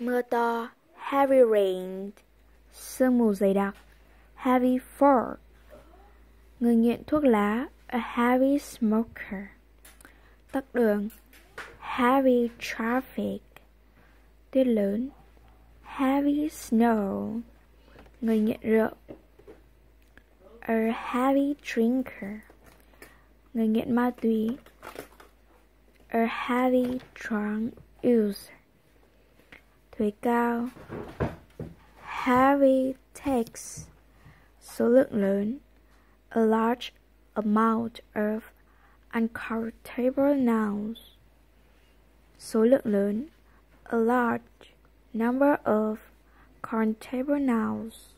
Mưa to, heavy rain. Sương mù dày đặc, heavy fog. Người nghiện thuốc lá, a heavy smoker. Tắc đường, heavy traffic. Tuyết lớn, heavy snow. Người nghiện rượu, a heavy drinker. Người nghiện ma túy, a heavy drunk user. Thuế cao, heavy tax. Số lượng lớn, a large amount of uncountable nouns. Số lượng lớn, a large number of countable nouns.